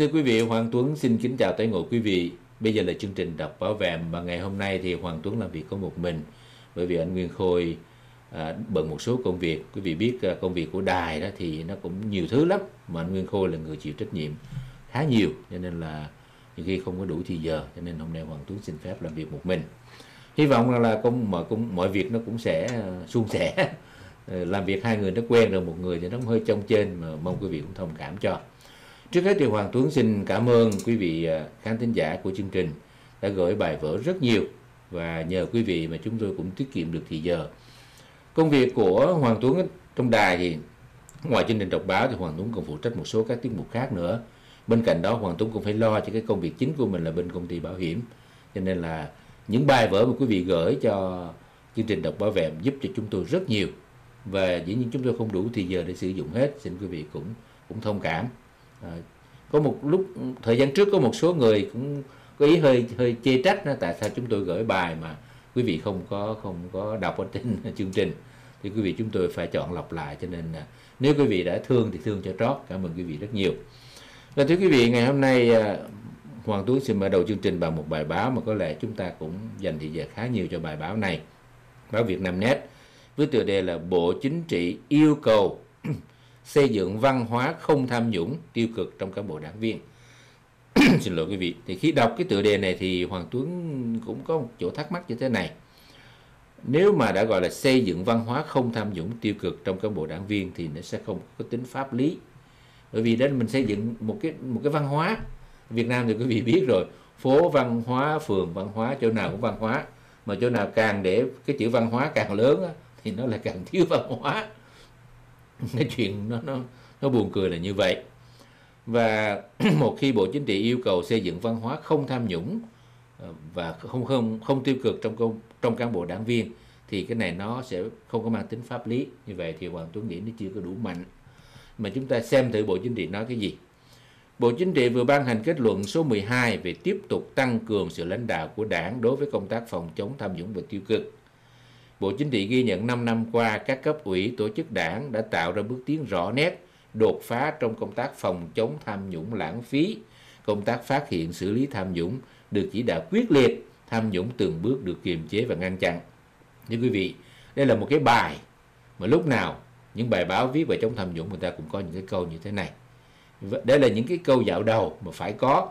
Thưa quý vị, Hoàng Tuấn xin kính chào tới ngộ quý vị. Bây giờ là chương trình đọc báo vẹm và ngày hôm nay thì Hoàng Tuấn làm việc có một mình bởi vì anh Nguyên Khôi à, bận một số công việc. Quý vị biết à, công việc của đài đó thì nó cũng nhiều thứ lắm mà anh Nguyên Khôi là người chịu trách nhiệm khá nhiều cho nên là nhiều khi không có đủ thì giờ cho nên hôm nay Hoàng Tuấn xin phép làm việc một mình. Hy vọng là, là công mọi công mọi việc nó cũng sẽ à, suôn sẻ. Ờ, làm việc hai người nó quen rồi một người thì nó hơi trông trên mà mong quý vị cũng thông cảm cho. Trước hết thì Hoàng Tuấn xin cảm ơn quý vị à, khán thính giả của chương trình đã gửi bài vở rất nhiều và nhờ quý vị mà chúng tôi cũng tiết kiệm được thì giờ. Công việc của Hoàng Tuấn trong đài thì, ngoài chương trình đọc báo thì Hoàng Tuấn còn phụ trách một số các tiết mục khác nữa. Bên cạnh đó, Hoàng Tuấn cũng phải lo cho cái công việc chính của mình là bên công ty bảo hiểm. Cho nên là những bài vở mà quý vị gửi cho chương trình đọc báo vẹm giúp cho chúng tôi rất nhiều và dĩ nhiên chúng tôi không đủ thì giờ để sử dụng hết, xin quý vị cũng cũng thông cảm à, có một lúc thời gian trước có một số người cũng có ý hơi hơi chê trách đó, tại sao chúng tôi gửi bài mà quý vị không có không có đọc ở trên chương trình. Thì quý vị chúng tôi phải chọn lọc lại cho nên là nếu quý vị đã thương thì thương cho trót. Cảm ơn quý vị rất nhiều. Và thưa quý vị ngày hôm nay à, Hoàng Tuấn xin mở đầu chương trình bằng một bài báo mà có lẽ chúng ta cũng dành thời giờ khá nhiều cho bài báo này. Báo Việt Nam Net với tựa đề là Bộ Chính trị yêu cầu. xây dựng văn hóa không tham nhũng tiêu cực trong cán bộ đảng viên. Xin lỗi quý vị. Thì khi đọc cái tựa đề này thì Hoàng Tuấn cũng có một chỗ thắc mắc như thế này. Nếu mà đã gọi là xây dựng văn hóa không tham nhũng tiêu cực trong cán bộ đảng viên thì nó sẽ không có tính pháp lý. Bởi vì đó mình xây dựng một cái một cái văn hóa Việt Nam thì quý vị biết rồi phố văn hóa phường văn hóa chỗ nào cũng văn hóa. Mà chỗ nào càng để cái chữ văn hóa càng lớn á, thì nó lại càng thiếu văn hóa. cái chuyện nó nó nó buồn cười là như vậy. Và một khi bộ chính trị yêu cầu xây dựng văn hóa không tham nhũng ờ, và không không không tiêu cực trong công, trong cán bộ đảng viên, thì cái này nó sẽ không có mang tính pháp lý. Như vậy thì hoàng tuấn nghĩ nó chưa có đủ mạnh. Mà chúng ta xem thử bộ chính trị nói cái gì. Bộ Chính trị vừa ban hành kết luận số 12 về tiếp tục tăng cường sự lãnh đạo của đảng đối với công tác phòng chống tham nhũng và tiêu cực. Bộ Chính trị ghi nhận 5 năm qua các cấp ủy tổ chức đảng đã tạo ra bước tiến rõ nét, đột phá trong công tác phòng chống tham nhũng lãng phí, công tác phát hiện xử lý tham nhũng được chỉ đạo quyết liệt, tham nhũng từng bước được kiềm chế và ngăn chặn. Thưa quý vị, đây là một cái bài mà lúc nào những bài báo viết về chống tham nhũng người ta cũng có những cái câu như thế này. Đây là những cái câu dạo đầu mà phải có.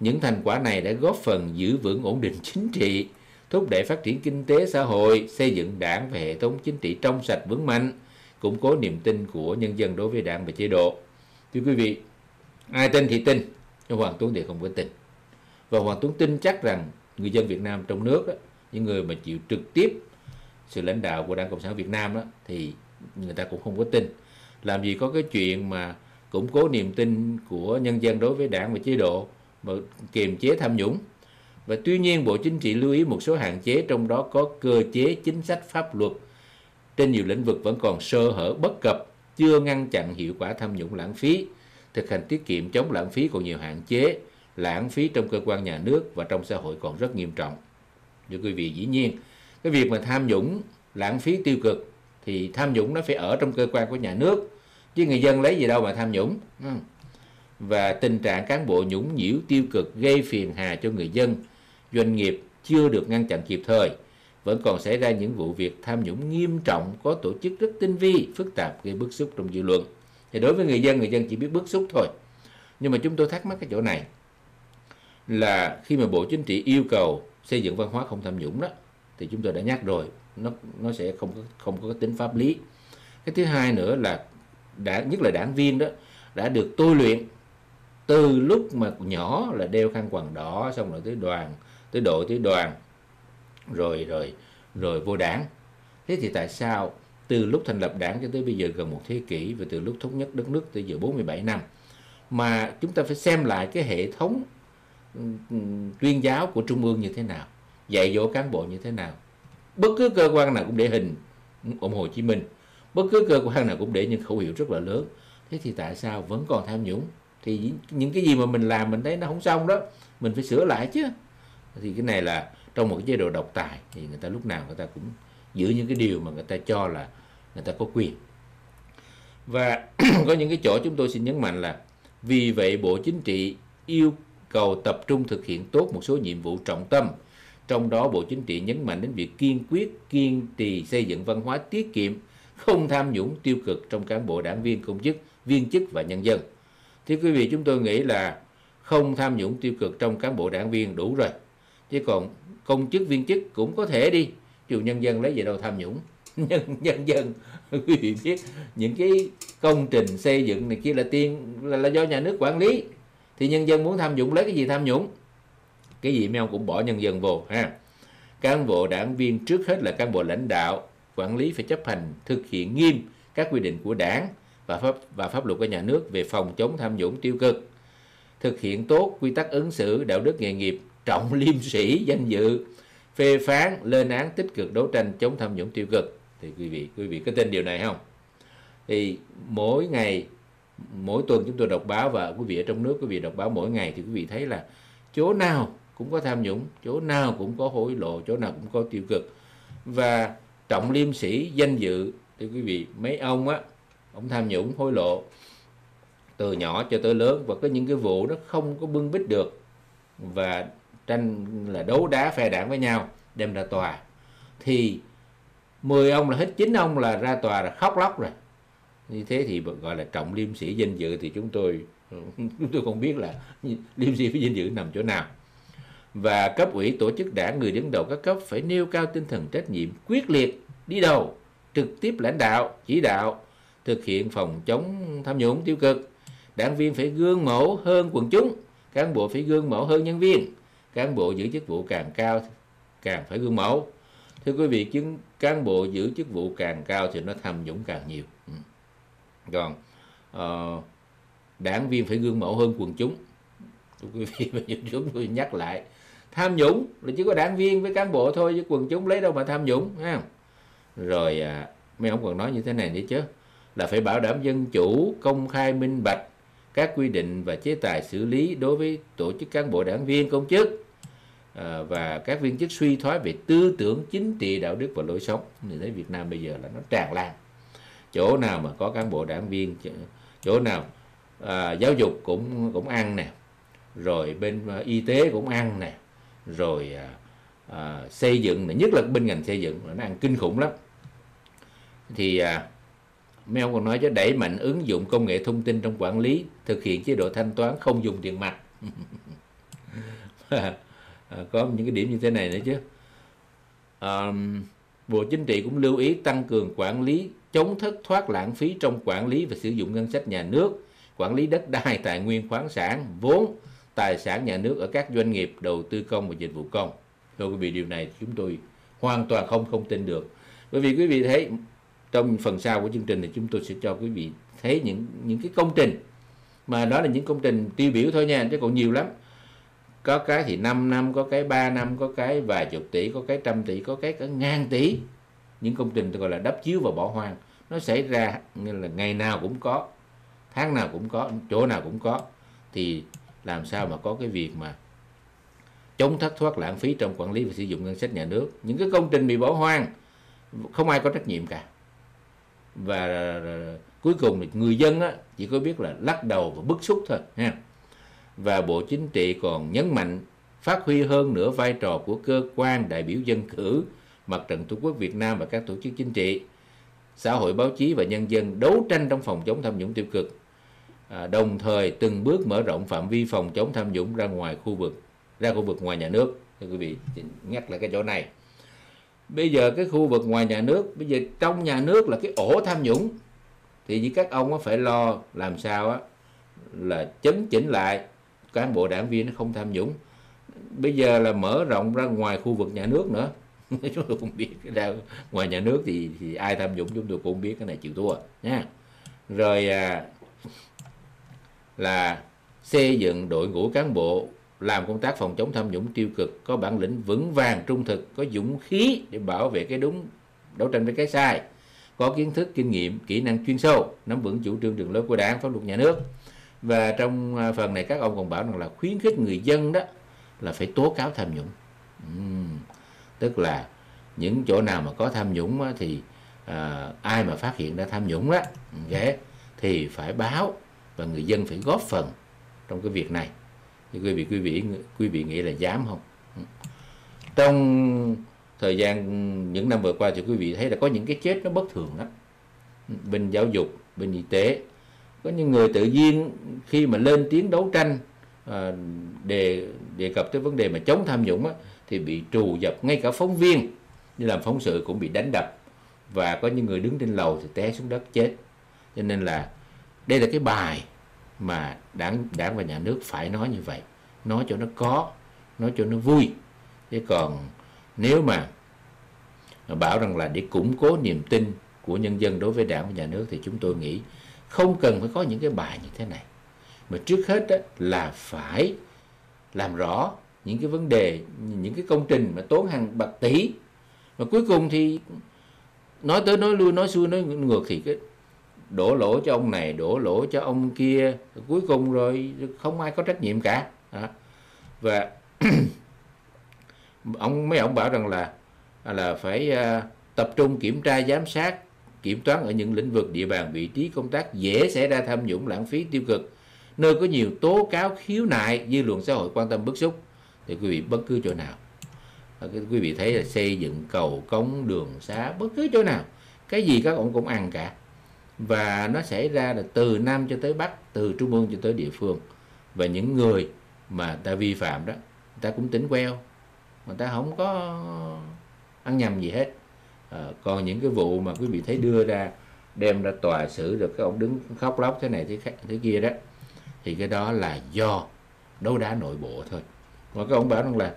Những thành quả này đã góp phần giữ vững ổn định chính trị, thúc đẩy phát triển kinh tế xã hội, xây dựng đảng và hệ thống chính trị trong sạch vững mạnh, củng cố niềm tin của nhân dân đối với đảng và chế độ. Thưa quý vị, ai tin thì tin, nhưng Hoàng Tuấn thì không có tin. Và Hoàng Tuấn tin chắc rằng người dân Việt Nam trong nước, những người mà chịu trực tiếp sự lãnh đạo của Đảng Cộng sản Việt Nam đó thì người ta cũng không có tin. Làm gì có cái chuyện mà củng cố niềm tin của nhân dân đối với đảng và chế độ mà kiềm chế tham nhũng và tuy nhiên Bộ Chính trị lưu ý một số hạn chế trong đó có cơ chế chính sách pháp luật trên nhiều lĩnh vực vẫn còn sơ hở bất cập, chưa ngăn chặn hiệu quả tham nhũng lãng phí, thực hành tiết kiệm chống lãng phí còn nhiều hạn chế, lãng phí trong cơ quan nhà nước và trong xã hội còn rất nghiêm trọng. Thưa quý vị, dĩ nhiên, cái việc mà tham nhũng, lãng phí tiêu cực thì tham nhũng nó phải ở trong cơ quan của nhà nước, chứ người dân lấy gì đâu mà tham nhũng. Và tình trạng cán bộ nhũng nhiễu tiêu cực gây phiền hà cho người dân doanh nghiệp chưa được ngăn chặn kịp thời. Vẫn còn xảy ra những vụ việc tham nhũng nghiêm trọng có tổ chức rất tinh vi, phức tạp gây bức xúc trong dư luận. Thì đối với người dân, người dân chỉ biết bức xúc thôi. Nhưng mà chúng tôi thắc mắc cái chỗ này là khi mà Bộ Chính trị yêu cầu xây dựng văn hóa không tham nhũng đó thì chúng tôi đã nhắc rồi nó nó sẽ không có không có tính pháp lý cái thứ hai nữa là đã nhất là đảng viên đó đã được tôi luyện từ lúc mà nhỏ là đeo khăn quàng đỏ xong rồi tới đoàn tới đội tới đoàn. Rồi rồi rồi vô đảng. Thế thì tại sao từ lúc thành lập đảng cho tới bây giờ gần một thế kỷ và từ lúc thống nhất đất nước tới giờ 47 năm, mà chúng ta phải xem lại cái hệ thống ừ, ừ, tuyên giáo của trung ương như thế nào, dạy dỗ cán bộ như thế nào? Bất cứ cơ quan nào cũng để hình ừ, ông Hồ Chí Minh. Bất cứ cơ quan nào cũng để những khẩu hiệu rất là lớn. Thế thì tại sao vẫn còn tham nhũng? Thì những cái gì mà mình làm mình thấy nó không xong đó, mình phải sửa lại chứ thì cái này là trong một cái chế độ độc tài thì người ta lúc nào người ta cũng giữ những cái điều mà người ta cho là người ta có quyền và có những cái chỗ chúng tôi xin nhấn mạnh là Vì vậy Bộ Chính trị yêu cầu tập trung thực hiện tốt một số nhiệm vụ trọng tâm. Trong đó Bộ Chính trị nhấn mạnh đến việc kiên quyết, kiên trì xây dựng văn hóa tiết kiệm, không tham nhũng tiêu cực trong cán bộ đảng viên công chức, viên chức và nhân dân. Thì quý vị chúng tôi nghĩ là không tham nhũng tiêu cực trong cán bộ đảng viên đủ rồi. Chứ còn công chức viên chức cũng có thể đi. triều nhân dân lấy gì đâu tham nhũng. Nhân, nhân dân quý vị biết những cái công trình xây dựng này kia là tiên là, là do nhà nước quản lý thì nhân dân muốn tham nhũng lấy cái gì tham nhũng cái gì mấy ông cũng bỏ nhân dân vô ha cán bộ đảng viên trước hết là cán bộ lãnh đạo quản lý phải chấp hành thực hiện nghiêm các quy định của đảng và pháp và pháp luật của nhà nước về phòng chống tham nhũng tiêu cực thực hiện tốt quy tắc ứng xử đạo đức nghề nghiệp trọng liêm sĩ danh dự, phê phán lên án tích cực đấu tranh chống tham nhũng tiêu cực. Thì quý vị quý vị có tin điều này không? Thì mỗi ngày, mỗi tuần chúng tôi đọc báo và quý vị ở trong nước, quý vị đọc báo mỗi ngày thì quý vị thấy là chỗ nào cũng có tham nhũng, chỗ nào cũng có hối lộ, chỗ nào cũng có tiêu cực. Và trọng liêm sĩ danh dự, thì quý vị, mấy ông á, ông tham nhũng, hối lộ từ nhỏ cho tới lớn và có những cái vụ nó không có bưng bít được. Và tranh là đấu đá phe đảng với nhau, đem ra tòa. Thì 10 ông là hết chín ông là ra tòa là khóc lóc rồi. Như thế thì gọi là trọng liêm sĩ danh dự thì chúng tôi chúng tôi không biết là liêm sĩ với danh dự nằm chỗ nào. Và cấp ủy tổ chức đảng, người đứng đầu các cấp phải nêu cao tinh thần trách nhiệm quyết liệt, đi đầu, trực tiếp lãnh đạo, chỉ đạo, thực hiện phòng chống tham nhũng tiêu cực. Đảng viên phải gương mẫu hơn quần chúng, cán bộ phải gương mẫu hơn nhân viên cán bộ giữ chức vụ càng cao càng phải gương mẫu. Thưa quý vị chứng cán bộ giữ chức vụ càng cao thì nó tham nhũng càng nhiều. Ừ. Còn uh, đảng viên phải gương mẫu hơn quần chúng. Thưa quý vị và quần chúng tôi nhắc lại tham nhũng là chỉ có đảng viên với cán bộ thôi chứ quần chúng lấy đâu mà tham nhũng ha rồi à, mấy ông còn nói như thế này nữa chứ là phải bảo đảm dân chủ công khai minh bạch các quy định và chế tài xử lý đối với tổ chức cán bộ đảng viên công chức à, và các viên chức suy thoái về tư tưởng chính trị đạo đức và lối sống. Thì thấy Việt Nam bây giờ là nó tràn lan. Chỗ nào mà có cán bộ đảng viên chỗ nào à, giáo dục cũng cũng ăn nè rồi bên à, y tế cũng ăn nè rồi à, à, xây dựng này nhất là bên ngành xây dựng nó ăn kinh khủng lắm. Thì à, mấy ông còn nói cho đẩy mạnh ứng dụng công nghệ thông tin trong quản lý thực hiện chế độ thanh toán không dùng tiền mặt. à, có những cái điểm như thế này nữa chứ. À, Bộ Chính trị cũng lưu ý tăng cường quản lý chống thất thoát lãng phí trong quản lý và sử dụng ngân sách nhà nước quản lý đất đai tài nguyên khoáng sản vốn tài sản nhà nước ở các doanh nghiệp đầu tư công và dịch vụ công. Thưa quý vị điều này chúng tôi hoàn toàn không không tin được. Bởi vì quý vị thấy trong phần sau của chương trình thì chúng tôi sẽ cho quý vị thấy những những cái công trình. Mà đó là những công trình tiêu biểu thôi nha chứ còn nhiều lắm có cái thì 5 năm có cái 3 năm có cái vài chục tỷ có cái trăm tỷ có cái cả ngàn tỷ. Những công trình gọi là đắp chiếu và bỏ hoang. Nó xảy ra như là ngày nào cũng có tháng nào cũng có chỗ nào cũng có. Thì làm sao mà có cái việc mà chống thất thoát lãng phí trong quản lý và sử dụng ngân sách nhà nước? Những cái công trình bị bỏ hoang không ai có trách nhiệm cả. Và à, à, à, cuối cùng thì người dân á, chỉ có biết là lắc đầu và bức xúc thôi ha và bộ chính trị còn nhấn mạnh phát huy hơn nữa vai trò của cơ quan đại biểu dân cử mặt trận tổ quốc Việt Nam và các tổ chức chính trị xã hội báo chí và nhân dân đấu tranh trong phòng chống tham nhũng tiêu cực à, đồng thời từng bước mở rộng phạm vi phòng chống tham nhũng ra ngoài khu vực ra khu vực ngoài nhà nước. Thưa quý vị nhắc lại cái chỗ này. Bây giờ cái khu vực ngoài nhà nước bây giờ trong nhà nước là cái ổ tham nhũng thì như các ông phải lo làm sao á là chấn chỉnh lại cán bộ đảng viên nó không tham nhũng. Bây giờ là mở rộng ra ngoài khu vực nhà nước nữa. Chúng tôi không biết ra ngoài nhà nước thì, thì ai tham nhũng chúng tôi cũng biết cái này chịu thua nha. Rồi à, là xây dựng đội ngũ cán bộ làm công tác phòng chống tham nhũng tiêu cực có bản lĩnh vững vàng trung thực có dũng khí để bảo vệ cái đúng đấu tranh với cái sai có kiến thức kinh nghiệm kỹ năng chuyên sâu nắm vững chủ trương đường lối của đảng pháp luật nhà nước và trong à, phần này các ông còn bảo rằng là khuyến khích người dân đó là phải tố cáo tham nhũng. Uhm, tức là những chỗ nào mà có tham nhũng thì à, ai mà phát hiện ra tham nhũng đó okay, thì phải báo và người dân phải góp phần trong cái việc này. Thì quý vị quý vị quý vị nghĩ là dám không? Trong thời gian những năm vừa qua thì quý vị thấy là có những cái chết nó bất thường lắm. Bên giáo dục bên y tế có những người tự nhiên khi mà lên tiếng đấu tranh à, đề đề cập tới vấn đề mà chống tham nhũng á, thì bị trù dập ngay cả phóng viên như làm phóng sự cũng bị đánh đập. Và có những người đứng trên lầu thì té xuống đất chết. Cho nên là đây là cái bài mà đảng đảng và nhà nước phải nói như vậy. Nói cho nó có nói cho nó vui. Chứ còn nếu mà bảo rằng là để củng cố niềm tin của nhân dân đối với đảng và nhà nước thì chúng tôi nghĩ không cần phải có những cái bài như thế này. Mà trước hết đó là phải làm rõ những cái vấn đề những cái công trình mà tốn hàng bạc tỷ. Mà cuối cùng thì nói tới nói lui nói xuôi nói ngược thì cái đổ lỗi cho ông này đổ lỗi cho ông kia. Cuối cùng rồi không ai có trách nhiệm cả. Đó. và ông mấy ông bảo rằng là là phải uh, tập trung kiểm tra giám sát kiểm toán ở những lĩnh vực địa bàn, vị trí công tác dễ xảy ra tham nhũng, lãng phí, tiêu cực. Nơi có nhiều tố cáo khiếu nại dư luận xã hội quan tâm bức xúc. Thì quý vị bất cứ chỗ nào à, quý vị thấy là xây dựng cầu cống, đường xá, bất cứ chỗ nào, cái gì các ông cũng ăn cả. Và nó xảy ra là từ nam cho tới bắc, từ trung ương cho tới địa phương. Và những người mà ta vi phạm đó, người ta cũng tính queo, mà ta không có ăn nhầm gì hết à, còn những cái vụ mà quý vị thấy đưa ra đem ra tòa xử được cái ông đứng khóc lóc thế này thế, thế kia đó thì cái đó là do đấu đá nội bộ thôi. Và các ông bảo rằng là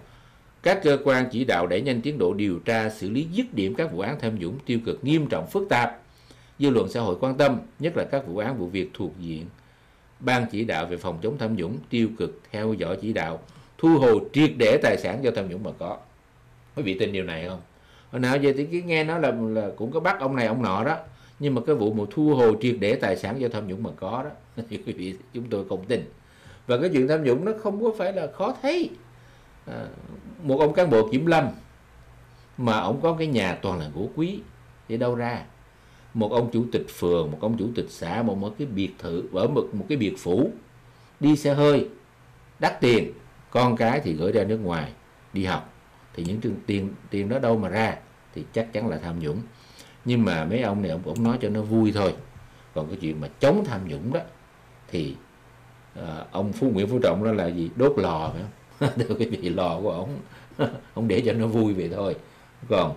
các cơ quan chỉ đạo đẩy nhanh tiến độ điều tra xử lý dứt điểm các vụ án tham nhũng tiêu cực nghiêm trọng phức tạp dư luận xã hội quan tâm nhất là các vụ án vụ việc thuộc diện ban chỉ đạo về phòng chống tham nhũng tiêu cực theo dõi chỉ đạo thu hồi triệt để tài sản do tham nhũng mà có. Quý vị tin điều này không? Hồi nào giờ thì cứ nghe nói là, là cũng có bắt ông này ông nọ đó. Nhưng mà cái vụ mà thu hồi triệt để tài sản do tham nhũng mà có đó thì quý vị chúng tôi không tin. Và cái chuyện tham nhũng nó không có phải là khó thấy. À, một ông cán bộ kiểm lâm mà ông có cái nhà toàn là gỗ quý thì đâu ra. Một ông chủ tịch phường một ông chủ tịch xã một, một cái biệt thự ở một, một cái biệt phủ đi xe hơi đắt tiền. Con cái thì gửi ra nước ngoài đi học thì những tiền tiền đó đâu mà ra thì chắc chắn là tham nhũng. Nhưng mà mấy ông này ông cũng nói cho nó vui thôi. Còn cái chuyện mà chống tham nhũng đó thì à, ông phú nguyễn phú trọng đó là gì? Đốt lò phải không? Thưa quý vị lò của ông ông để cho nó vui vậy thôi. Còn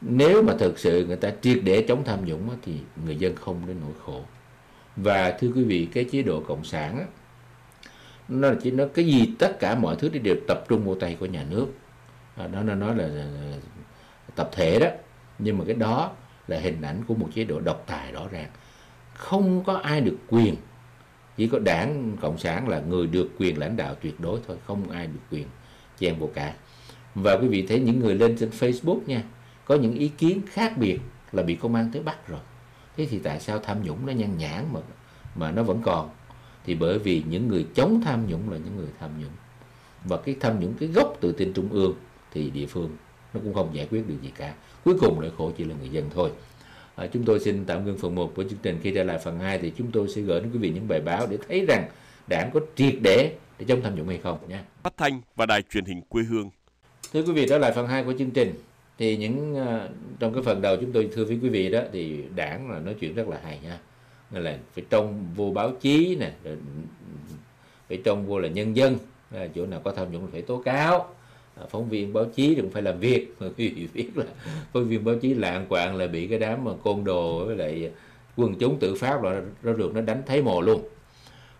nếu mà thực sự người ta triệt để chống tham nhũng đó, thì người dân không đến nỗi khổ. Và thưa quý vị cái chế độ cộng sản đó, nó là chỉ nó cái gì tất cả mọi thứ đều tập trung vào tay của nhà nước. Ờ, đó nó nói là, tập thể đó. Nhưng mà cái đó là hình ảnh của một chế độ độc tài rõ ràng. Không có ai được quyền chỉ có đảng cộng sản là người được quyền lãnh đạo tuyệt đối thôi không ai được quyền chen vô cả. Và quý vị thấy những người lên trên Facebook nha có những ý kiến khác biệt là bị công an tới bắt rồi. Thế thì tại sao tham nhũng nó nhan nhản mà mà nó vẫn còn? Thì bởi vì những người chống tham nhũng là những người tham nhũng. Và cái tham nhũng cái gốc từ trên trung ương thì địa phương nó cũng không giải quyết được gì cả. Cuối cùng lại khổ chỉ là người dân thôi. À, chúng tôi xin tạm ngưng phần 1 của chương trình. Khi trở lại phần 2 thì chúng tôi sẽ gửi đến quý vị những bài báo để thấy rằng đảng có triệt để để chống tham nhũng hay không nha phát thanh và đài truyền hình quê hương. Thưa quý vị trở lại phần 2 của chương trình. Thì những uh, trong cái phần đầu chúng tôi thưa với quý vị đó thì đảng là nói chuyện rất là hay nha. Nên là phải trông vô báo chí nè phải trông vô là nhân dân. Là chỗ nào có tham nhũng phải tố cáo. à, À, phóng viên báo chí đừng phải làm việc. Mà quý vị biết là phóng viên báo chí lạng quạng là bị cái đám mà côn đồ với lại quần chúng tự phát là nó được nó đánh thấy mồ luôn.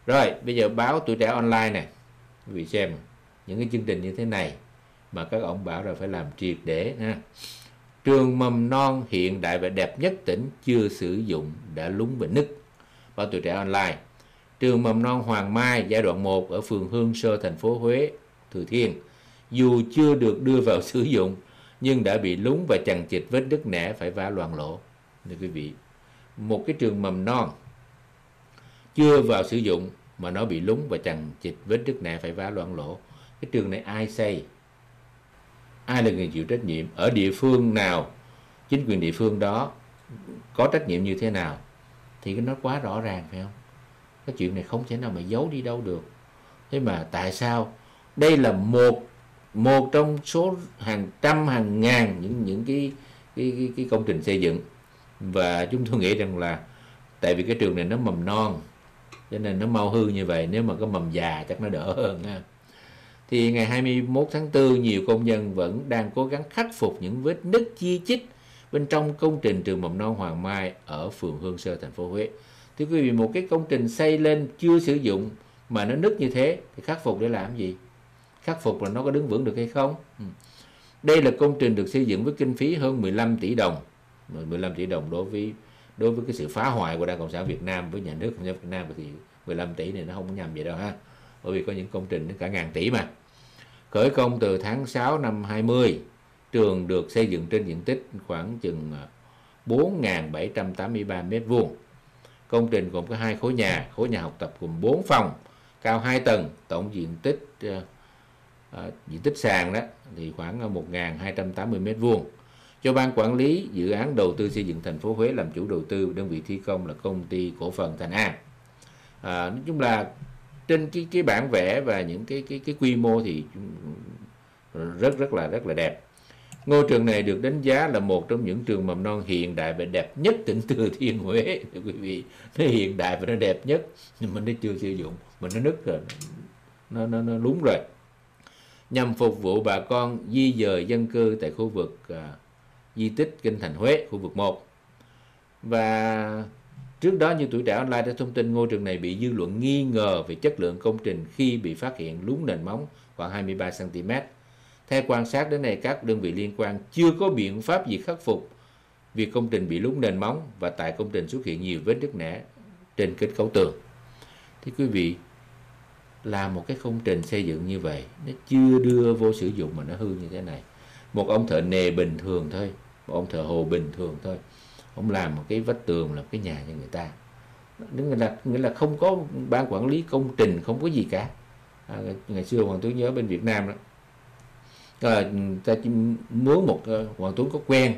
Rồi, bây giờ báo tuổi trẻ online này quý vị xem những cái chương trình như thế này mà các ông bảo là phải làm triệt để ha. Trường mầm non hiện đại và đẹp nhất tỉnh chưa sử dụng đã lúng và nứt. Báo tuổi trẻ online. Trường mầm non Hoàng Mai, giai đoạn 1 ở phường Hương Sơ, thành phố Huế, Thừa Thiên dù chưa được đưa vào sử dụng, nhưng đã bị lúng và chằng chịt vết đứt nẻ phải vá loạn lỗ. Thưa quý vị, một cái trường mầm non chưa vào sử dụng mà nó bị lúng và chằng chịt vết đứt nẻ phải vá loạn lỗ, cái trường này ai xây? Ai là người chịu trách nhiệm? Ở địa phương nào? Chính quyền địa phương đó có trách nhiệm như thế nào? Thì nó quá rõ ràng, phải không? Cái chuyện này không thể nào mà giấu đi đâu được. Thế mà tại sao? Đây là một một trong số hàng trăm hàng ngàn những những cái cái, cái, cái công trình xây dựng và chúng tôi nghĩ rằng là tại vì cái trường này nó mầm non cho nên nó mau hư như vậy nếu mà có mầm già chắc nó đỡ hơn ha thì ngày 21 tháng 4 nhiều công nhân vẫn đang cố gắng khắc phục những vết nứt chi chít bên trong công trình trường mầm non Hoàng Mai ở phường Hương Sơ thành phố Huế. Thưa quý vị, một cái công trình xây lên chưa sử dụng mà nó nứt như thế thì khắc phục để làm gì? Khắc phục là nó có đứng vững được hay không? Ừ. Đây là công trình được xây dựng với kinh phí hơn 15 tỷ đồng. 15 tỷ đồng đối với đối với cái sự phá hoại của Đảng Cộng sản Việt Nam với nhà nước Cộng sản Việt Nam thì 15 tỷ này nó không nhầm vậy đâu ha. Bởi vì có những công trình đến cả ngàn tỷ mà. Khởi công từ tháng 6 năm 20, trường được xây dựng trên diện tích khoảng chừng à, 4.783 m2. Công trình gồm có hai khối nhà, khối nhà học tập gồm 4 phòng, cao 2 tầng, tổng diện tích à, uh, diện tích sàn đó thì khoảng ờ, 1.280 mét vuông. Cho ban quản lý dự án đầu tư xây dựng thành phố Huế làm chủ đầu tư, đơn vị thi công là công ty cổ phần Thành An. À, nói chung là trên cái cái bản vẽ và những cái cái cái quy mô thì rất rất là rất là đẹp ngôi trường này được đánh giá là một trong những trường mầm non hiện đại và đẹp nhất tỉnh Thừa Thiên Huế thưa quý vị nó hiện đại và nó đẹp nhất nhưng mà nó chưa sử dụng mà nó nứt rồi nó nó nó lún rồi nhằm phục vụ bà con di dời dân cư tại khu vực à, di tích kinh thành Huế khu vực 1 và Trước đó như tuổi trẻ online đã thông tin ngôi trường này bị dư luận nghi ngờ về chất lượng công trình khi bị phát hiện lún nền móng khoảng 23 cm. Theo quan sát đến nay các đơn vị liên quan chưa có biện pháp gì khắc phục việc công trình bị lún nền móng và tại công trình xuất hiện nhiều vết nứt nẻ trên kết cấu tường. Thì quý vị là một cái công trình xây dựng như vậy nó chưa đưa vô sử dụng mà nó hư như thế này. Một ông thợ nề bình thường thôi, một ông thợ hồ bình thường thôi ông làm một cái vách tường làm cái nhà cho người ta. Nghĩa là nghĩa là không có ban quản lý công trình không có gì cả. À, ngày xưa hoàng tuấn nhớ bên việt nam đó. À, ta chỉ muốn một uh, hoàng tuấn có quen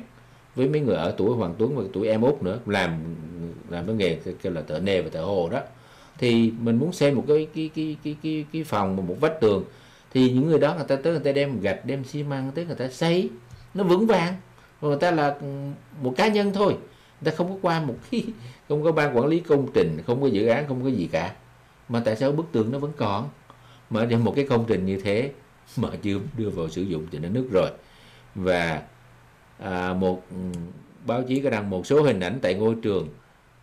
với mấy người ở tuổi hoàng tuấn và tuổi em út nữa làm làm cái nghề kêu là thợ nề và thợ hồ đó thì mình muốn xem một cái cái cái cái cái cái phòng một vách tường. Thì những người đó người ta tới người ta đem gạch đem xi măng tới người ta xây. Nó vững vàng. Người ta là một cá nhân thôi. Người ta không có qua một cái không có ban quản lý công trình không có dự án không có gì cả. Mà tại sao bức tường nó vẫn còn? Mà một cái công trình như thế mà chưa đưa vào sử dụng thì nó nứt rồi. Và à, một ừ, báo chí có đăng một số hình ảnh tại ngôi trường.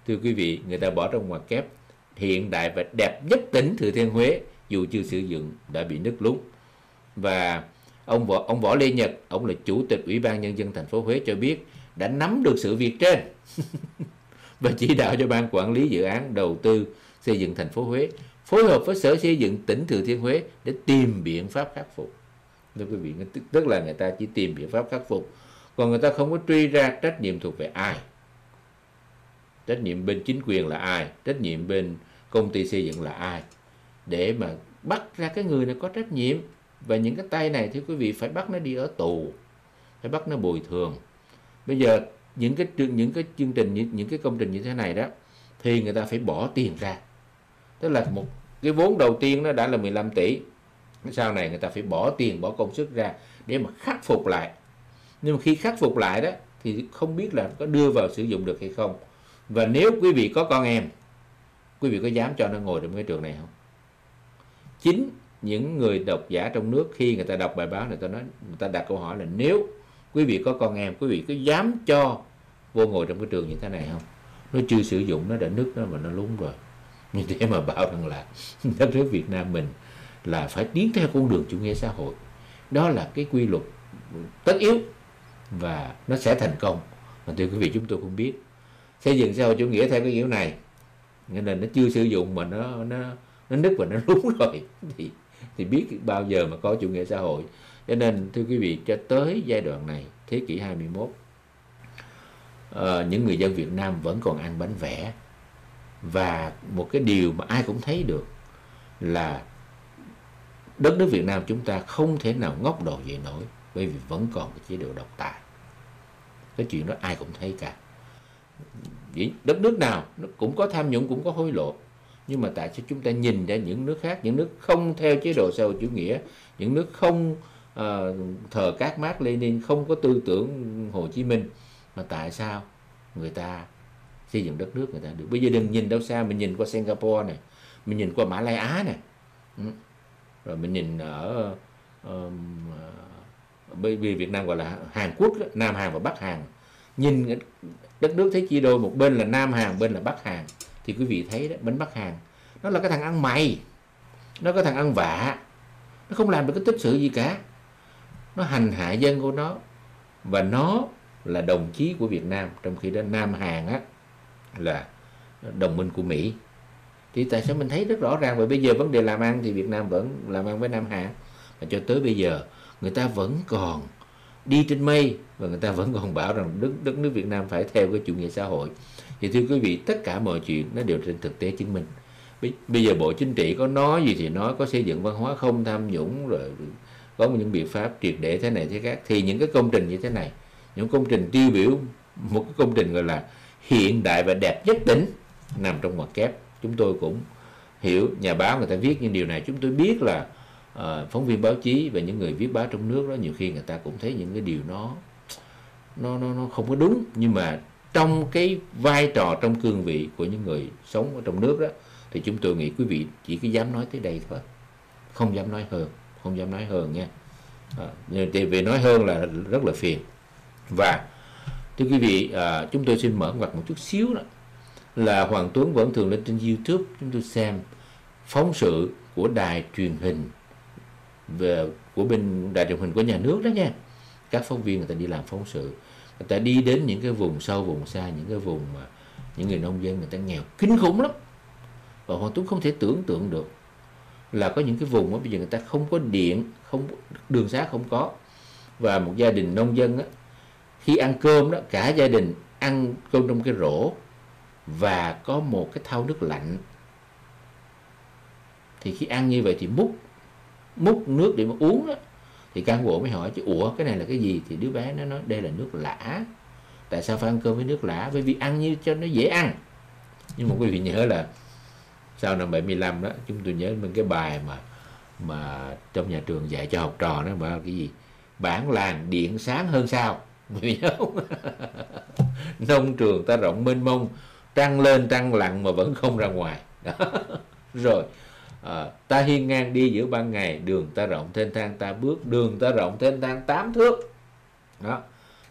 Thưa quý vị người ta bỏ trong ngoặc kép hiện đại và đẹp nhất tỉnh thừa thiên huế, dù chưa sử dụng đã bị nứt lún và ông võ ông võ lê nhật, ông là chủ tịch ủy ban nhân dân thành phố huế cho biết đã nắm được sự việc trên và chỉ đạo cho ban quản lý dự án đầu tư xây dựng thành phố huế phối hợp với sở xây dựng tỉnh thừa thiên huế để tìm biện pháp khắc phục. Thưa quý vị tức là người ta chỉ tìm biện pháp khắc phục, còn người ta không có truy ra trách nhiệm thuộc về ai trách nhiệm bên chính quyền là ai? Trách nhiệm bên công ty xây dựng là ai? Để mà bắt ra cái người này có trách nhiệm. Và những cái tay này thì quý vị phải bắt nó đi ở tù. Phải bắt nó bồi thường. Bây giờ những cái những cái chương trình những, những cái công trình như thế này đó thì người ta phải bỏ tiền ra. Tức là một cái vốn đầu tiên nó đã là 15 tỷ. Sau này người ta phải bỏ tiền bỏ công sức ra để mà khắc phục lại. Nhưng mà khi khắc phục lại đó thì không biết là có đưa vào sử dụng được hay không và nếu quý vị có con em, quý vị có dám cho nó ngồi trong cái trường này không? Chính những người độc giả trong nước khi người ta đọc bài báo này ta nói, người ta đặt câu hỏi là nếu quý vị có con em, quý vị có dám cho vô ngồi trong cái trường như thế này không? Nó chưa sử dụng, nó đã nứt nó mà nó lún rồi. Như thế mà bảo rằng là đất nước Việt Nam mình là phải tiến theo con đường chủ nghĩa xã hội. Đó là cái quy luật tất yếu và nó sẽ thành công. Mà thưa quý vị, chúng tôi không biết xây dựng xã hội chủ nghĩa theo cái kiểu này. Nên là nó chưa sử dụng mà nó nó nó nứt và nó lún rồi. Thì thì biết bao giờ mà có chủ nghĩa xã hội. Cho nên thưa quý vị cho tới giai đoạn này thế kỷ 21 uh, ờ, những người dân Việt Nam vẫn còn ăn bánh vẽ. Và một cái điều mà ai cũng thấy được là đất nước Việt Nam chúng ta không thể nào ngóc đầu dậy nổi bởi vì vẫn còn cái chế độ độc tài. Cái chuyện đó ai cũng thấy cả đất nước nào nó cũng có tham nhũng cũng có hối lộ. Nhưng mà tại sao chúng ta nhìn ra những nước khác những nước không theo chế độ xã hội chủ nghĩa những nước không uh, thờ các mác Lenin không có tư tưởng Hồ Chí Minh mà tại sao người ta xây dựng đất nước người ta được? Bây giờ đừng nhìn đâu xa mình nhìn qua Singapore này mình nhìn qua Mã Lai Á này. Ừ. Rồi mình nhìn ở um, bởi vì Việt Nam gọi là Hàn Quốc Nam Hàn và Bắc Hàn. Nhìn đất nước thấy chia đôi, một bên là Nam Hàn, bên là Bắc Hàn. Thì quý vị thấy đó, bên Bắc Hàn, nó là cái thằng ăn mày, nó có thằng ăn vạ. Nó không làm được cái tích sự gì cả. Nó hành hạ dân của nó, và nó là đồng chí của Việt Nam. Trong khi đó Nam Hàn á, là đồng minh của Mỹ. Thì tại sao mình thấy rất rõ ràng, và bây giờ vấn đề làm ăn thì Việt Nam vẫn làm ăn với Nam Hàn. Và cho tới bây giờ, người ta vẫn còn đi trên mây, và người ta vẫn còn bảo rằng đất đất nước Việt Nam phải theo cái chủ nghĩa xã hội. Thì thưa quý vị, tất cả mọi chuyện nó đều trên thực tế chứng minh. Bây giờ bộ chính trị có nói gì thì nói, có xây dựng văn hóa không tham nhũng, rồi có những biện pháp triệt để thế này thế khác. Thì những cái công trình như thế này, những công trình tiêu biểu, một cái công trình gọi là hiện đại và đẹp nhất tỉnh, nằm trong ngoặc kép. Chúng tôi cũng hiểu, nhà báo người ta viết những điều này. Chúng tôi biết là à, phóng viên báo chí và những người viết báo trong nước đó nhiều khi người ta cũng thấy những cái điều nó nó nó nó không có đúng. Nhưng mà trong cái vai trò trong cương vị của những người sống ở trong nước đó thì chúng tôi nghĩ quý vị chỉ có dám nói tới đây thôi. Không dám nói hơn không dám nói hơn nha. À, thì về nói hơn là rất là phiền. Và thưa quý vị à, chúng tôi xin mở ngoặt một chút xíu đó là Hoàng Tuấn vẫn thường lên trên YouTube chúng tôi xem phóng sự của đài truyền hình về của bên đài truyền hình của nhà nước đó nha. Các phóng viên người ta đi làm phóng sự. Người ta đi đến những cái vùng sâu vùng xa những cái vùng mà những người nông dân người ta nghèo kinh khủng lắm. Và Hoàng Tuấn không thể tưởng tượng được là có những cái vùng mà bây giờ người ta không có điện không đường xá không có. Và một gia đình nông dân á, khi ăn cơm đó cả gia đình ăn cơm trong cái rổ và có một cái thau nước lạnh. Thì khi ăn như vậy thì múc múc nước để mà uống đó thì cán bộ mới hỏi chứ, ủa, cái này là cái gì? Thì đứa bé nó nói, đây là nước lã. Tại sao phải ăn cơm với nước lã? Bởi vì ăn như cho nó dễ ăn. Nhưng mà quý vị nhớ là sau năm 75 đó, chúng tôi nhớ mình cái bài mà mà trong nhà trường dạy cho học trò nó mà cái gì? Bản làng điện sáng hơn sao. Quý nhớ không? Nông trường ta rộng mênh mông, trăng lên trăng lặn mà vẫn không ra ngoài. Đó rồi à, ta hiên ngang đi giữa ban ngày đường ta rộng thênh thang ta bước đường ta rộng thênh thang tám thước. Đó.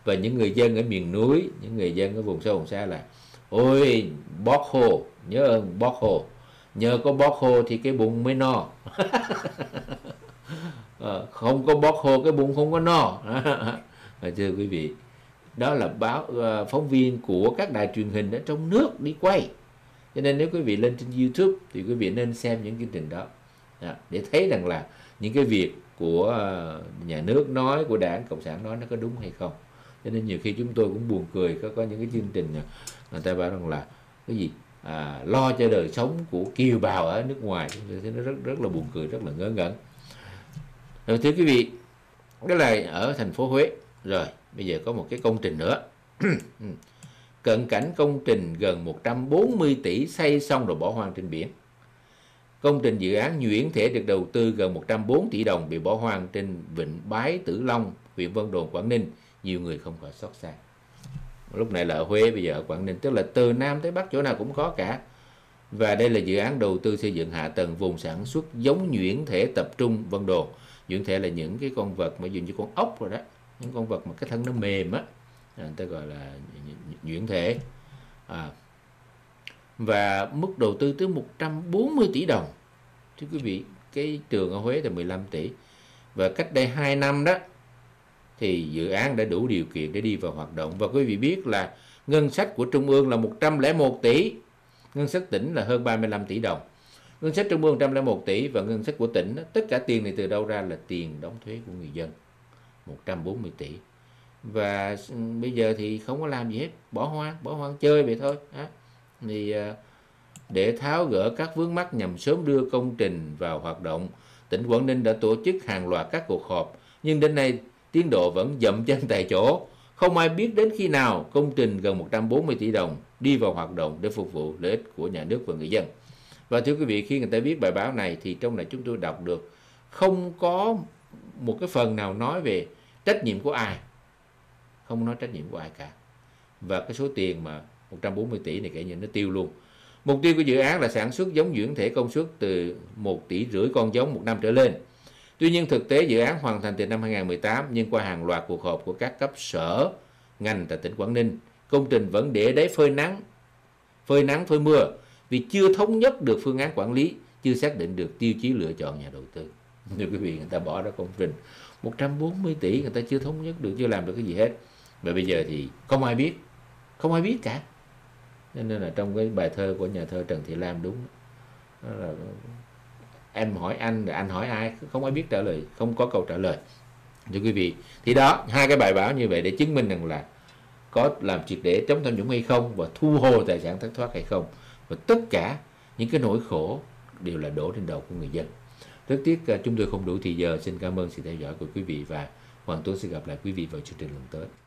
Và những người dân ở miền núi những người dân ở vùng sâu vùng xa là ôi bót hồ nhớ ơn bót hồ. Nhờ có bót hồ thì cái bụng mới no. Ờ, không có bót hồ cái bụng không có no. Thưa quý vị đó là báo uh, phóng viên của các đài truyền hình ở trong nước đi quay cho nên nếu quý vị lên trên YouTube thì quý vị nên xem những chương trình đó. À, để thấy rằng là những cái việc của ờ, nhà nước nói của đảng cộng sản nói nó có đúng hay không. Cho nên nhiều khi chúng tôi cũng buồn cười có có những cái chương trình người ta bảo rằng là cái gì? À, lo cho đời sống của kiều bào ở nước ngoài. Thì nó rất rất là buồn cười rất là ngớ ngẩn. Rồi thưa quý vị cái này ở thành phố Huế. Rồi bây giờ có một cái công trình nữa. Ừ cận cảnh công trình gần 140 tỷ xây xong rồi bỏ hoang trên biển. Công trình dự án nhuyễn thể được đầu tư gần 104 tỷ đồng bị bỏ hoang trên vịnh Bái Tử Long, huyện Vân Đồn, Quảng Ninh. Nhiều người không khỏi xót xa. Lúc này là ở Huế, bây giờ ở Quảng Ninh. Tức là từ Nam tới Bắc chỗ nào cũng có cả. Và đây là dự án đầu tư xây dựng hạ tầng vùng sản xuất giống nhuyễn thể tập trung Vân Đồn. Nhuyễn thể là những cái con vật mà dùng như con ốc rồi đó. Những con vật mà cái thân nó mềm á. Ờ, người ta gọi là nhuyễn thể. À, và mức đầu tư tới 140 tỷ đồng. Thưa quý vị cái trường ở Huế là 15 tỷ. Và cách đây 2 năm đó thì dự án đã đủ điều kiện để đi vào hoạt động. Và quý vị biết là ngân sách của trung ương là 101 tỷ. Ngân sách tỉnh là hơn 35 tỷ đồng. Ngân sách trung ương 101 tỷ và ngân sách của tỉnh tất cả tiền này từ đâu ra là tiền đóng thuế của người dân. 140 tỷ và ừ, bây giờ thì không có làm gì hết, bỏ hoang bỏ hoang chơi vậy thôi đó. thì ờ, để tháo gỡ các vướng mắc nhằm sớm đưa công trình vào hoạt động, tỉnh Quảng Ninh đã tổ chức hàng loạt các cuộc họp, nhưng đến nay tiến độ vẫn dậm chân tại chỗ. Không ai biết đến khi nào công trình gần 140 tỷ đồng đi vào hoạt động để phục vụ lợi ích của nhà nước và người dân. Và thưa quý vị, khi người ta viết bài báo này thì trong này chúng tôi đọc được, không có một cái phần nào nói về trách nhiệm của ai không nói trách nhiệm của ai cả. Và cái số tiền mà 140 tỷ này kể như nó tiêu luôn. Mục tiêu của dự án là sản xuất giống dưỡng thể công suất từ 1 tỷ rưỡi con giống một năm trở lên. Tuy nhiên, thực tế dự án hoàn thành từ năm 2018 nhưng qua hàng loạt cuộc họp của các cấp sở, ngành tại tỉnh Quảng Ninh, công trình vẫn để đấy phơi nắng phơi nắng, phơi mưa vì chưa thống nhất được phương án quản lý, chưa xác định được tiêu chí lựa chọn nhà đầu tư. Thưa quý vị, người ta bỏ ra công trình. 140 tỷ người ta chưa thống nhất được, chưa làm được cái gì hết và bây giờ thì không ai biết. Không ai biết cả. Nên là trong cái bài thơ của nhà thơ Trần Thị Lam đúng. Đó là em hỏi anh, rồi anh hỏi ai, không ai biết trả lời, không có câu trả lời. Thưa quý vị, thì đó, hai cái bài báo như vậy để chứng minh rằng là có làm triệt để chống tham nhũng hay không và thu hồi tài sản thất thoát hay không. Và tất cả những cái nỗi khổ đều là đổ trên đầu của người dân. Rất tiếc à, chúng tôi không đủ thì giờ xin cảm ơn sự theo dõi của quý vị và hoàng tuấn sẽ gặp lại quý vị vào chương trình lần tới.